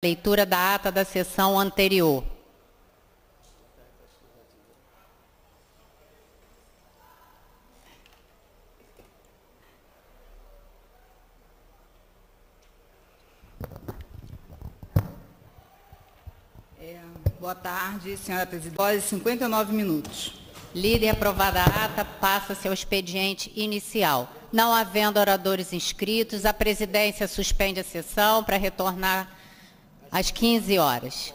leitura da ata da sessão anterior. É, boa tarde, senhora presidente. 59 minutos. Lida e aprovada a ata, passa-se ao expediente inicial. Não havendo oradores inscritos, a presidência suspende a sessão para retornar às 15 horas.